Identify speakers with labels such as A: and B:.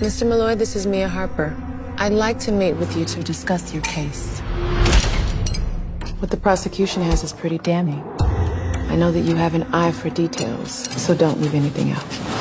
A: Mr. Malloy, this is Mia Harper. I'd like to meet with you to discuss your case. What the prosecution has is pretty damning. I know that you have an eye for details, so don't leave anything out.